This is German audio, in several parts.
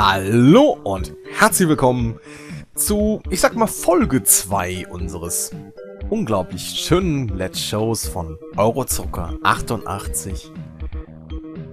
Hallo und herzlich willkommen zu, ich sag mal, Folge 2 unseres unglaublich schönen Let's Shows von Eurozucker 88.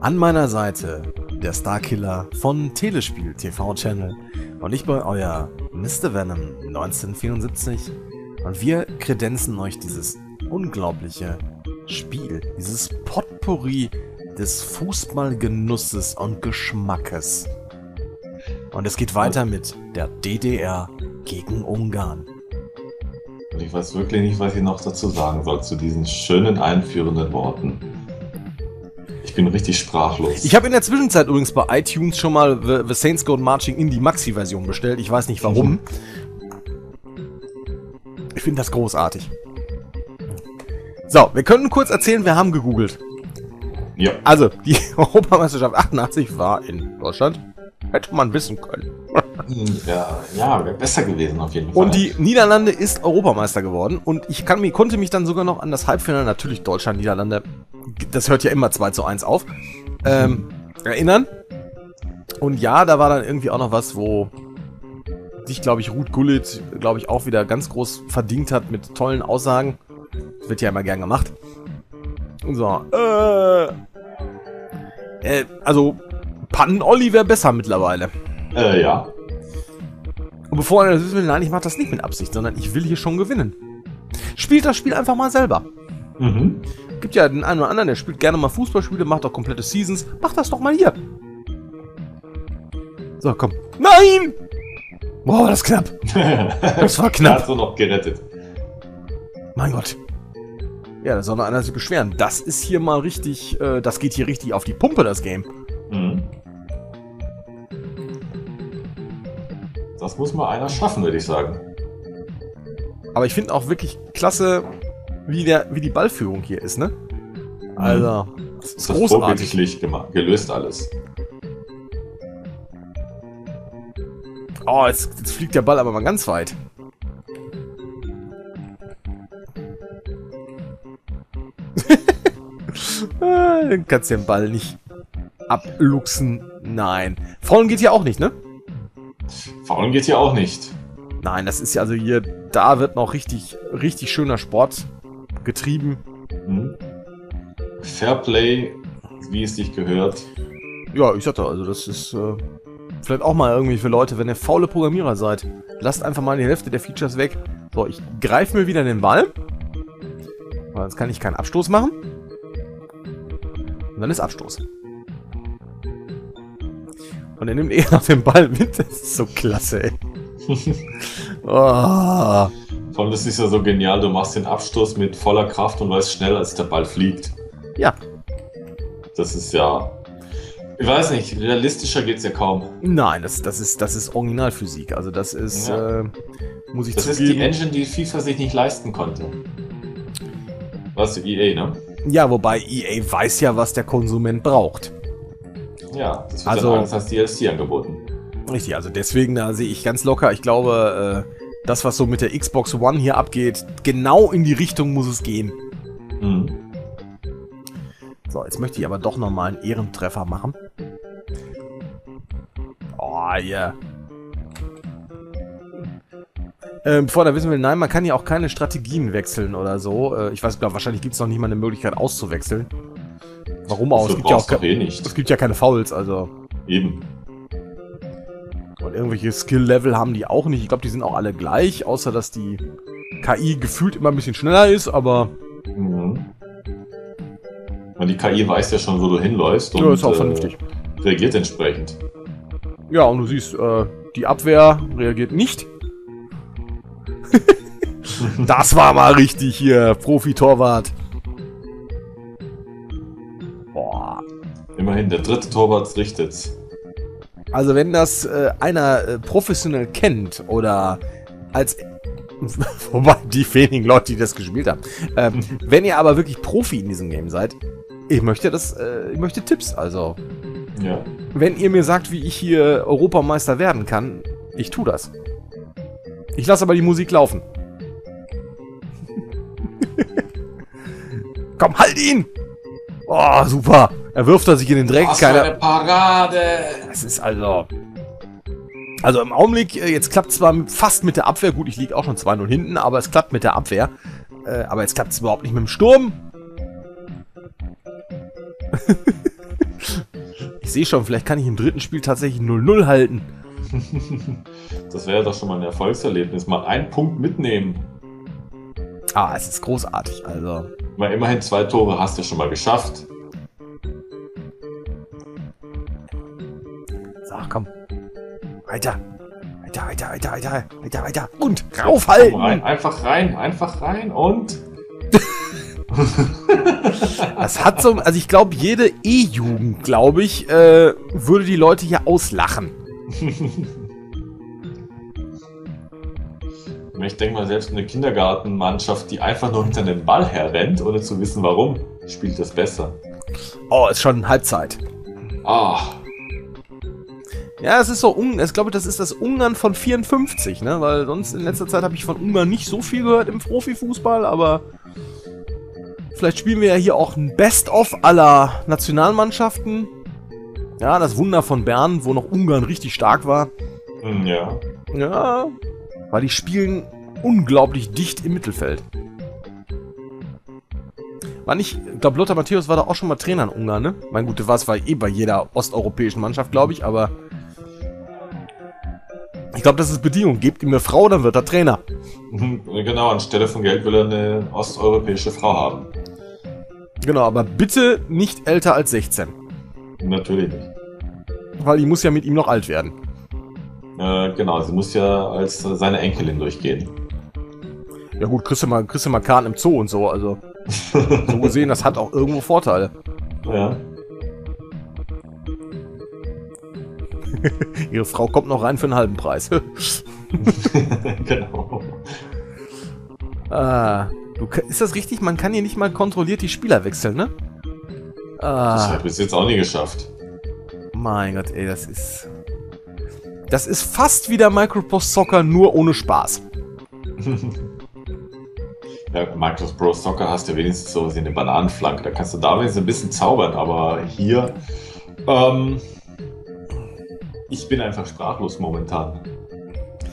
An meiner Seite der Starkiller von Telespiel TV Channel und ich bin euer Mr. Venom 1974 und wir kredenzen euch dieses unglaubliche Spiel, dieses Potpourri des Fußballgenusses und Geschmackes. Und es geht weiter mit der DDR gegen Ungarn. Und ich weiß wirklich nicht, was ich noch dazu sagen soll zu diesen schönen einführenden Worten. Ich bin richtig sprachlos. Ich habe in der Zwischenzeit übrigens bei iTunes schon mal The, The Saints Go Marching in die Maxi-Version bestellt. Ich weiß nicht warum. Mhm. Ich finde das großartig. So, wir können kurz erzählen, wir haben gegoogelt. Ja. Also, die Europameisterschaft 88 war in Deutschland. Hätte man wissen können. ja, ja wäre besser gewesen auf jeden Fall. Und die Niederlande ist Europameister geworden. Und ich kann, konnte mich dann sogar noch an das Halbfinale, natürlich Deutschland, Niederlande, das hört ja immer 2 zu 1 auf, ähm, erinnern. Und ja, da war dann irgendwie auch noch was, wo sich, glaube ich, Ruth Gullit, glaube ich, auch wieder ganz groß verdient hat mit tollen Aussagen. Das wird ja immer gern gemacht. So, äh, äh also Pannen-Olli wäre besser mittlerweile. Äh, ja. Und bevor er das will, nein, ich mache das nicht mit Absicht, sondern ich will hier schon gewinnen. Spielt das Spiel einfach mal selber. Mhm. Gibt ja den einen oder anderen, der spielt gerne mal Fußballspiele, macht auch komplette Seasons. Mach das doch mal hier. So, komm. Nein! Boah, das ist knapp. Das war knapp. Hast du noch gerettet. Mein Gott. Ja, da soll noch einer sich beschweren. Das ist hier mal richtig, äh, das geht hier richtig auf die Pumpe, das Game. Mhm. Das muss mal einer schaffen, würde ich sagen. Aber ich finde auch wirklich klasse, wie, der, wie die Ballführung hier ist, ne? Also, das ist das großartig. gemacht, gelöst alles. Oh, jetzt, jetzt fliegt der Ball aber mal ganz weit. Dann kannst du den Ball nicht abluchsen. Nein. Faulen geht hier auch nicht, ne? Faulen geht hier auch nicht. Nein, das ist ja also hier, da wird noch richtig, richtig schöner Sport getrieben. Mhm. Fairplay, wie es sich gehört. Ja, ich sagte, also das ist äh, vielleicht auch mal irgendwie für Leute, wenn ihr faule Programmierer seid, lasst einfach mal die Hälfte der Features weg. So, ich greife mir wieder den Ball. Sonst kann ich keinen Abstoß machen. Und dann ist Abstoß. Und er nimmt eher noch den Ball mit. Das ist so klasse, ey. oh. Vor allem, das ist ja so genial. Du machst den Abstoß mit voller Kraft und weißt schnell, als der Ball fliegt. Ja. Das ist ja. Ich weiß nicht, realistischer geht's ja kaum. Nein, das, das, ist, das ist Originalphysik. Also, das ist. Ja. Äh, muss ich Das zugeben. ist die Engine, die FIFA sich nicht leisten konnte. Was, EA, ne? Ja, wobei EA weiß ja, was der Konsument braucht. Ja, das wird also, dann als DLC angeboten. Richtig, also deswegen, da sehe ich ganz locker, ich glaube, äh, das, was so mit der Xbox One hier abgeht, genau in die Richtung muss es gehen. Mhm. So, jetzt möchte ich aber doch nochmal einen Ehrentreffer machen. Oh, ja. Yeah. Ähm, bevor er wissen will, nein, man kann ja auch keine Strategien wechseln oder so. Äh, ich weiß, glaub, wahrscheinlich gibt es noch nicht mal eine Möglichkeit auszuwechseln. Warum auch? Es gibt, ja auch eh nicht. es gibt ja keine Fouls, also. Eben. Und irgendwelche Skill-Level haben die auch nicht. Ich glaube, die sind auch alle gleich, außer dass die KI gefühlt immer ein bisschen schneller ist, aber. Mhm. Und die KI weiß ja schon, wo du hinläufst und ja, ist auch vernünftig. Äh, reagiert entsprechend. Ja, und du siehst, äh, die Abwehr reagiert nicht. das war mal richtig hier, Profi-Torwart. Immerhin, der dritte Torwart richtet's. Also wenn das äh, einer äh, professionell kennt oder als wobei die wenigen Leute, die das gespielt haben. Ähm, wenn ihr aber wirklich Profi in diesem Game seid, ich möchte das, äh, ich möchte Tipps. Also, ja. wenn ihr mir sagt, wie ich hier Europameister werden kann, ich tu das. Ich lasse aber die Musik laufen. Komm, halt ihn! Oh, super. Er wirft er sich in den Dreck. Was keine... eine Parade! Das ist also... Also im Augenblick, äh, jetzt klappt zwar fast mit der Abwehr, gut, ich liege auch schon 2-0 hinten, aber es klappt mit der Abwehr. Äh, aber jetzt klappt es überhaupt nicht mit dem Sturm. ich sehe schon, vielleicht kann ich im dritten Spiel tatsächlich 0-0 halten. das wäre doch schon mal ein Erfolgserlebnis. Mal einen Punkt mitnehmen. Ah, es ist großartig, also. Weil immerhin zwei Tore hast du schon mal geschafft. Weiter. Weiter, weiter, weiter, weiter, weiter, weiter. Und raufhalten. Rein, einfach rein, einfach rein und. das hat so, also ich glaube, jede E-Jugend, glaube ich, äh, würde die Leute hier auslachen. ich denke mal, selbst eine Kindergartenmannschaft, die einfach nur hinter den Ball herrennt, ohne zu wissen warum, spielt das besser. Oh, ist schon Halbzeit. Ah. Ja, es ist so, ich glaube, das ist das Ungarn von 54, ne? Weil sonst in letzter Zeit habe ich von Ungarn nicht so viel gehört im Profifußball, aber vielleicht spielen wir ja hier auch ein Best-of aller Nationalmannschaften. Ja, das Wunder von Bern, wo noch Ungarn richtig stark war. Hm, ja. Ja, weil die spielen unglaublich dicht im Mittelfeld. War nicht, ich glaube, Lothar Matthäus war da auch schon mal Trainer in Ungarn, ne? Mein Gute, war es war eh bei jeder osteuropäischen Mannschaft, glaube ich, aber ich glaube, das ist Bedingung. Gebt ihm eine Frau, dann wird er Trainer. Mhm, genau, anstelle von Geld will er eine osteuropäische Frau haben. Genau, aber bitte nicht älter als 16. Natürlich nicht. Weil die muss ja mit ihm noch alt werden. Äh, genau, sie muss ja als seine Enkelin durchgehen. Ja gut, kriegst du mal, kriegst du mal Karten im Zoo und so, also. so gesehen, das hat auch irgendwo Vorteile. Ja. Ihre Frau kommt noch rein für einen halben Preis. genau. Ah, du, ist das richtig? Man kann hier nicht mal kontrolliert die Spieler wechseln, ne? Ah. Das habe ich bis jetzt auch nie geschafft. Mein Gott, ey, das ist... Das ist fast wieder Micropost Soccer, nur ohne Spaß. ja, Microsoft Pro Soccer hast du wenigstens so wie eine Bananenflanke. Da kannst du da wenigstens ein bisschen zaubern, aber hier... Ähm, ich bin einfach sprachlos momentan.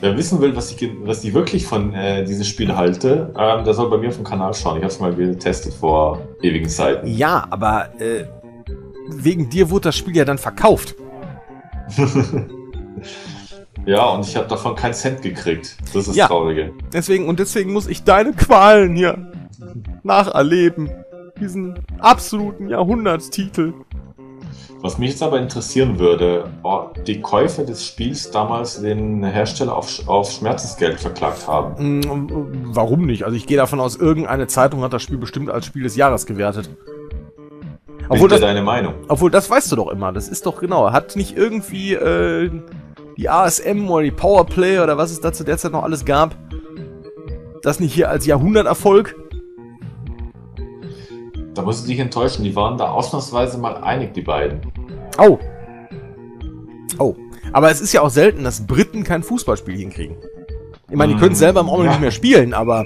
Wer wissen will, was ich, was ich wirklich von äh, diesem Spiel halte, ähm, der soll bei mir auf dem Kanal schauen. Ich habe es mal getestet vor ewigen Zeiten. Ja, aber äh, wegen dir wurde das Spiel ja dann verkauft. ja, und ich habe davon keinen Cent gekriegt. Das ist ja, Traurige. Deswegen, und deswegen muss ich deine Qualen hier nacherleben. Diesen absoluten Jahrhundertstitel. Was mich jetzt aber interessieren würde, ob die Käufer des Spiels damals den Hersteller auf, auf Schmerzensgeld verklagt haben. Mm, warum nicht? Also ich gehe davon aus, irgendeine Zeitung hat das Spiel bestimmt als Spiel des Jahres gewertet. Obwohl das, deine Meinung? Obwohl, das weißt du doch immer. Das ist doch genau. Hat nicht irgendwie äh, die ASM oder die Powerplay oder was es da zu der Zeit noch alles gab, das nicht hier als Jahrhunderterfolg da musst du dich enttäuschen. Die waren da ausnahmsweise mal einig, die beiden. Oh. Oh. Aber es ist ja auch selten, dass Briten kein Fußballspiel hinkriegen. Ich meine, die können es selber im Augenblick ja. nicht mehr spielen, aber.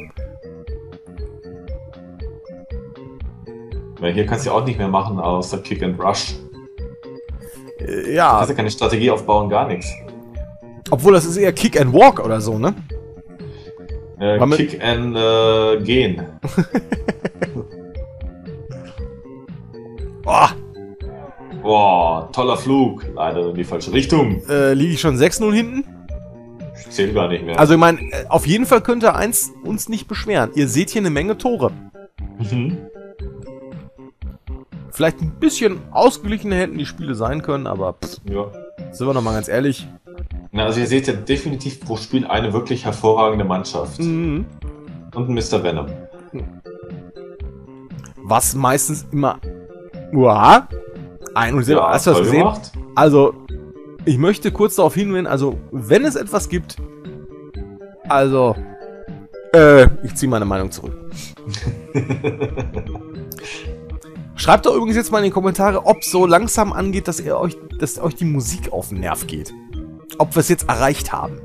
Weil hier kannst du ja auch nicht mehr machen, außer Kick and Rush. Äh, ja. Du kannst ja keine Strategie aufbauen, gar nichts. Obwohl, das ist eher Kick and Walk oder so, ne? Äh, Kick and äh, Gehen. Oh. Boah, toller Flug. Leider in die falsche Richtung. Äh, liege ich schon 6-0 hinten? Ich zähle gar nicht mehr. Also ich meine, äh, auf jeden Fall könnte eins uns nicht beschweren. Ihr seht hier eine Menge Tore. Mhm. Vielleicht ein bisschen ausgeglichener hätten die Spiele sein können, aber pff, ja. sind wir nochmal ganz ehrlich. Na, also ihr seht ja definitiv pro Spiel eine wirklich hervorragende Mannschaft. Mhm. Und ein Mr. Venom. Was meistens immer Uah. Ein und. Ja, hast du das gesehen? Gemacht. Also, ich möchte kurz darauf hinwenden, also, wenn es etwas gibt, also, äh, ich ziehe meine Meinung zurück. Schreibt doch übrigens jetzt mal in die Kommentare, ob so langsam angeht, dass ihr euch, dass euch die Musik auf den Nerv geht. Ob wir es jetzt erreicht haben.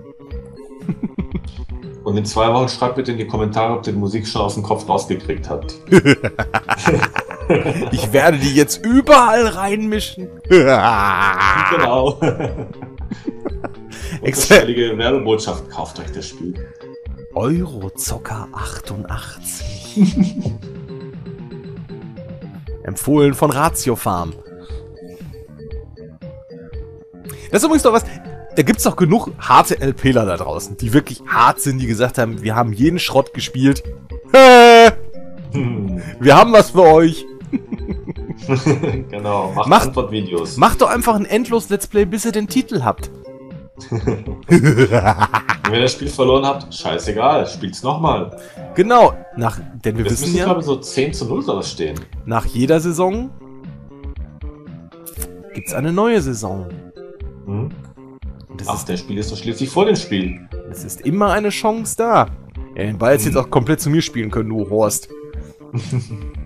Und in zwei Wochen schreibt bitte in die Kommentare, ob ihr die Musik schon aus dem Kopf rausgekriegt habt. Ich werde die jetzt überall reinmischen. genau. Exzellente Werbebotschaft, kauft euch das Spiel. Eurozocker 88. Empfohlen von Ratio Farm. Das ist übrigens doch was. Da gibt's doch genug harte LPler da draußen, die wirklich hart sind, die gesagt haben, wir haben jeden Schrott gespielt. Hm. Wir haben was für euch. genau, macht, macht Antwortvideos. Macht doch einfach ein endlos Let's Play, bis ihr den Titel habt. wenn ihr das Spiel verloren habt, scheißegal, spielt's nochmal. Genau, nach, denn wir das wissen ja... glaube so 10 zu 0 soll das stehen. Nach jeder Saison gibt's eine neue Saison. Hm? Ach, ist, der Spiel ist doch schließlich vor dem Spiel. Es ist immer eine Chance da. Ja, den Ball jetzt, hm. jetzt auch komplett zu mir spielen können, du Horst.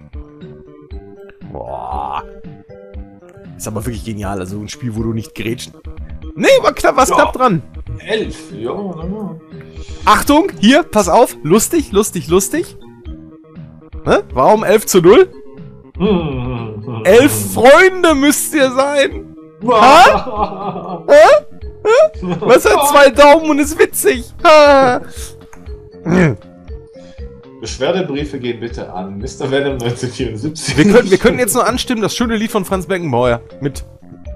Ist aber wirklich genial. Also ein Spiel, wo du nicht grätschen. Nee, war knapp, was ja. knapp dran. Elf, ja, ja. Achtung, hier, pass auf. Lustig, lustig, lustig. Hä? Warum 11 zu 0? Hm. Elf Freunde müsst ihr sein. Ha? Hä? Was hat zwei Daumen und ist witzig? Ha? Beschwerdebriefe gehen bitte an Mr. Venom 1974. Wir können, wir können jetzt nur anstimmen, das schöne Lied von Franz Beckenbauer mit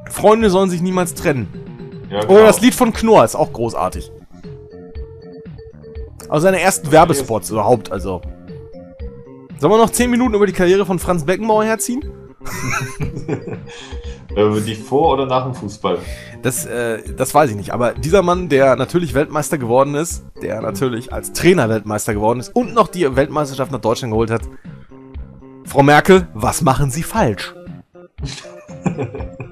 Freunde sollen sich niemals trennen. Ja, genau. Oder das Lied von Knorr ist auch großartig. Aus seiner ersten Werbespots überhaupt, also. Sollen wir noch 10 Minuten über die Karriere von Franz Beckenbauer herziehen? Äh, die vor oder nach dem Fußball? Das, äh, das weiß ich nicht. Aber dieser Mann, der natürlich Weltmeister geworden ist, der natürlich als Trainer Weltmeister geworden ist und noch die Weltmeisterschaft nach Deutschland geholt hat. Frau Merkel, was machen Sie falsch?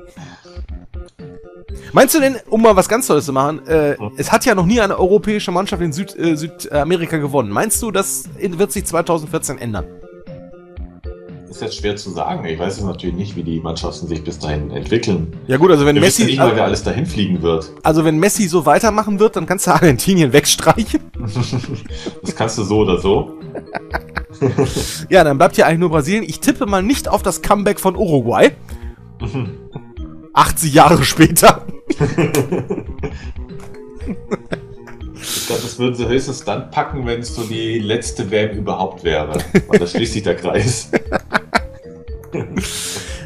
Meinst du denn, um mal was ganz Tolles zu machen, äh, es hat ja noch nie eine europäische Mannschaft in Süd, äh, Südamerika gewonnen. Meinst du, das wird sich 2014 ändern? Ist jetzt schwer zu sagen. Ich weiß es natürlich nicht, wie die Mannschaften sich bis dahin entwickeln. Ja gut, also wenn Wir Messi... nicht wer alles dahin fliegen wird. Also wenn Messi so weitermachen wird, dann kannst du Argentinien wegstreichen. das kannst du so oder so. ja, dann bleibt hier eigentlich nur Brasilien. Ich tippe mal nicht auf das Comeback von Uruguay. 80 Jahre später. Glaube, das würden sie höchstens dann packen, wenn es so die letzte WM überhaupt wäre. Und da schließt sich der Kreis.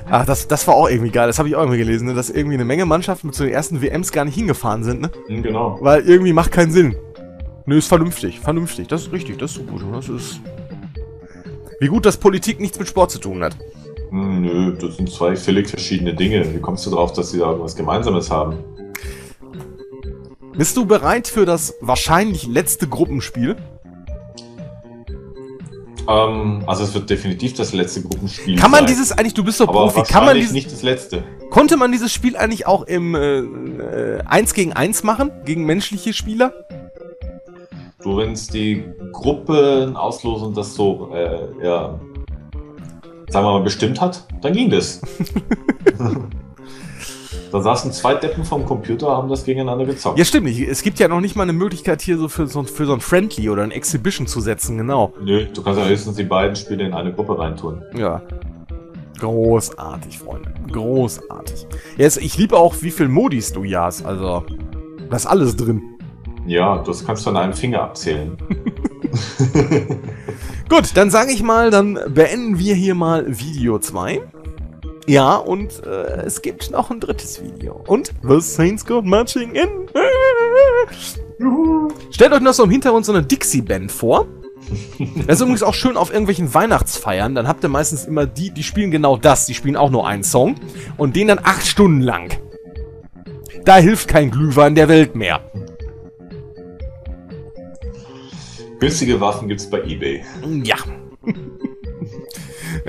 Ach, das, das war auch irgendwie geil. Das habe ich auch irgendwie gelesen, ne? dass irgendwie eine Menge Mannschaften zu den ersten WMs gar nicht hingefahren sind. Ne? Mhm, genau. Weil irgendwie macht keinen Sinn. Nö, ist vernünftig. Vernünftig. Das ist richtig. Das ist so gut. Das ist. Wie gut, dass Politik nichts mit Sport zu tun hat. Hm, nö, das sind zwei völlig verschiedene Dinge. Wie kommst du darauf, dass sie da irgendwas Gemeinsames haben? Bist du bereit für das wahrscheinlich letzte Gruppenspiel? Ähm, also es wird definitiv das letzte Gruppenspiel Kann man sein. dieses eigentlich, du bist doch Aber Profi, kann man dieses... nicht das letzte. Konnte man dieses Spiel eigentlich auch im äh, äh, 1 gegen 1 machen, gegen menschliche Spieler? Du, wenn es die Gruppenauslosung das so, äh, ja, sagen wir mal, bestimmt hat, dann ging das. Da saßen zwei Deppen vom Computer, haben das gegeneinander gezockt. Ja, stimmt. Es gibt ja noch nicht mal eine Möglichkeit hier so für so, für so ein Friendly oder ein Exhibition zu setzen, genau. Nö, du kannst ja höchstens die beiden Spiele in eine Gruppe reintun. Ja. Großartig, Freunde. Großartig. Jetzt, ich liebe auch, wie viel Modis du hier hast. Also, da ist alles drin. Ja, das kannst du an einem Finger abzählen. Gut, dann sage ich mal, dann beenden wir hier mal Video 2. Ja, und äh, es gibt noch ein drittes Video. Und The Saints Go Marching In. Stellt euch noch so im Hintergrund so eine Dixie-Band vor. Das ist übrigens auch schön auf irgendwelchen Weihnachtsfeiern. Dann habt ihr meistens immer die, die spielen genau das. Die spielen auch nur einen Song. Und den dann acht Stunden lang. Da hilft kein Glühwein der Welt mehr. Günstige Waffen gibt's bei Ebay. Ja.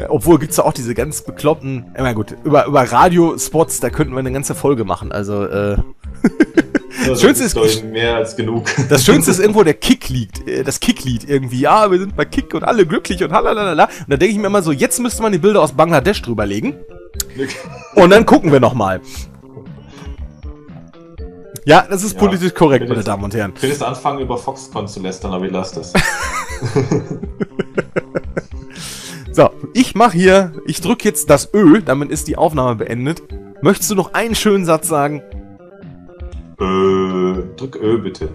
Obwohl gibt's da auch diese ganz bekloppten, immer gut, über, über Radiospots, da könnten wir eine ganze Folge machen. Also, äh. das Schönste ist, mehr als genug. Das Schönste ist irgendwo der Kicklied, äh, das Kicklied irgendwie. Ja, wir sind bei Kick und alle glücklich und halalala. Und da denke ich mir immer so, jetzt müsste man die Bilder aus Bangladesch drüberlegen. Und dann gucken wir nochmal. Ja, das ist ja, politisch korrekt, meine Damen und Herren. Ich will jetzt anfangen, über Foxconn zu lästern, aber ich lasse das. So, ich mache hier, ich drücke jetzt das Ö, damit ist die Aufnahme beendet. Möchtest du noch einen schönen Satz sagen? Äh, drück Ö bitte.